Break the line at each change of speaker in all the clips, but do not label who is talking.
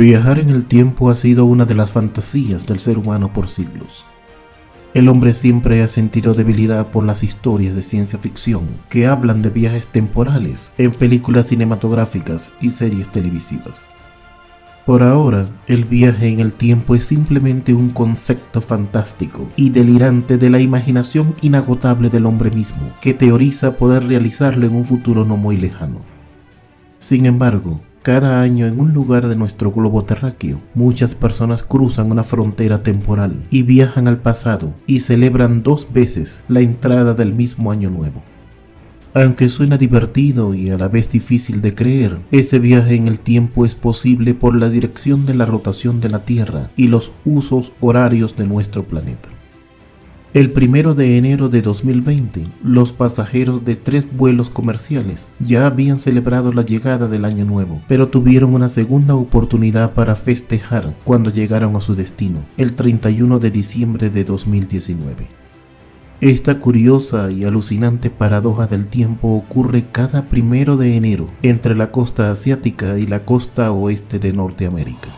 Viajar en el tiempo ha sido una de las fantasías del ser humano por siglos. El hombre siempre ha sentido debilidad por las historias de ciencia ficción que hablan de viajes temporales en películas cinematográficas y series televisivas. Por ahora, el viaje en el tiempo es simplemente un concepto fantástico y delirante de la imaginación inagotable del hombre mismo, que teoriza poder realizarlo en un futuro no muy lejano. Sin embargo, cada año en un lugar de nuestro globo terráqueo, muchas personas cruzan una frontera temporal y viajan al pasado y celebran dos veces la entrada del mismo año nuevo. Aunque suena divertido y a la vez difícil de creer, ese viaje en el tiempo es posible por la dirección de la rotación de la Tierra y los usos horarios de nuestro planeta. El primero de enero de 2020, los pasajeros de tres vuelos comerciales ya habían celebrado la llegada del año nuevo, pero tuvieron una segunda oportunidad para festejar cuando llegaron a su destino, el 31 de diciembre de 2019. Esta curiosa y alucinante paradoja del tiempo ocurre cada primero de enero entre la costa asiática y la costa oeste de Norteamérica.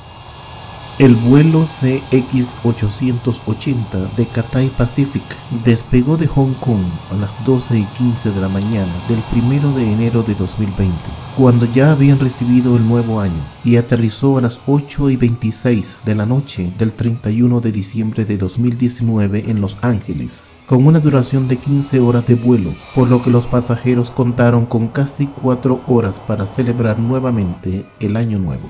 El vuelo CX-880 de Cathay Pacific despegó de Hong Kong a las 12 y 15 de la mañana del 1 de enero de 2020, cuando ya habían recibido el nuevo año, y aterrizó a las 8 y 26 de la noche del 31 de diciembre de 2019 en Los Ángeles, con una duración de 15 horas de vuelo, por lo que los pasajeros contaron con casi 4 horas para celebrar nuevamente el año nuevo.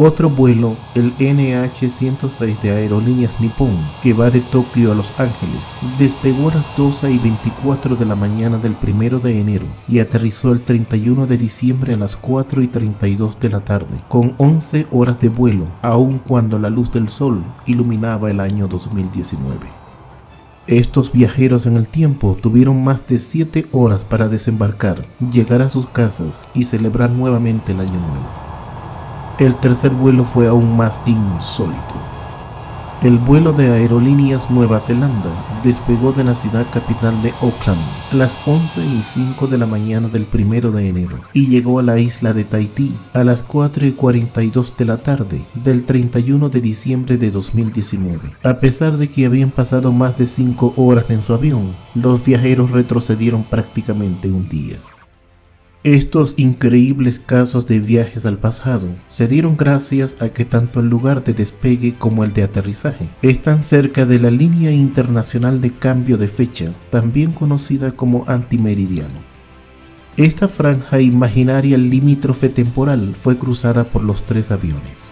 Otro vuelo, el NH-106 de Aerolíneas Nippon, que va de Tokio a Los Ángeles, despegó a las 12 y 24 de la mañana del 1 de enero y aterrizó el 31 de diciembre a las 4 y 32 de la tarde, con 11 horas de vuelo, aun cuando la luz del sol iluminaba el año 2019. Estos viajeros en el tiempo tuvieron más de 7 horas para desembarcar, llegar a sus casas y celebrar nuevamente el año nuevo. El tercer vuelo fue aún más insólito. El vuelo de Aerolíneas Nueva Zelanda despegó de la ciudad capital de Auckland a las 11 y 5 de la mañana del 1 de enero y llegó a la isla de Tahití a las 4 y 42 de la tarde del 31 de diciembre de 2019. A pesar de que habían pasado más de 5 horas en su avión, los viajeros retrocedieron prácticamente un día. Estos increíbles casos de viajes al pasado se dieron gracias a que tanto el lugar de despegue como el de aterrizaje están cerca de la línea internacional de cambio de fecha, también conocida como antimeridiano. Esta franja imaginaria limítrofe temporal fue cruzada por los tres aviones.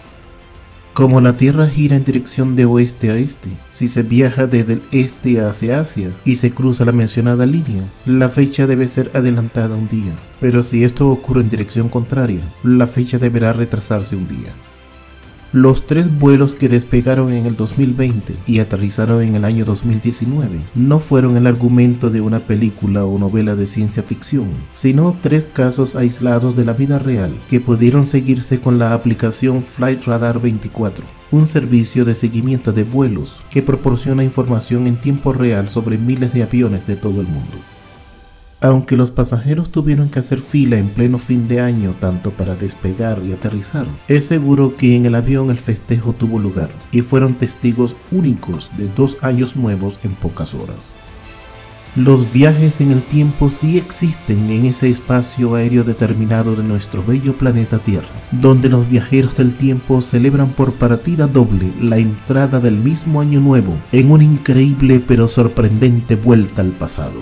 Como la Tierra gira en dirección de oeste a este, si se viaja desde el este hacia Asia y se cruza la mencionada línea, la fecha debe ser adelantada un día. Pero si esto ocurre en dirección contraria, la fecha deberá retrasarse un día. Los tres vuelos que despegaron en el 2020 y aterrizaron en el año 2019 no fueron el argumento de una película o novela de ciencia ficción, sino tres casos aislados de la vida real que pudieron seguirse con la aplicación Flight Radar 24, un servicio de seguimiento de vuelos que proporciona información en tiempo real sobre miles de aviones de todo el mundo. Aunque los pasajeros tuvieron que hacer fila en pleno fin de año tanto para despegar y aterrizar, es seguro que en el avión el festejo tuvo lugar y fueron testigos únicos de dos años nuevos en pocas horas. Los viajes en el tiempo sí existen en ese espacio aéreo determinado de nuestro bello planeta Tierra, donde los viajeros del tiempo celebran por partida doble la entrada del mismo año nuevo en una increíble pero sorprendente vuelta al pasado.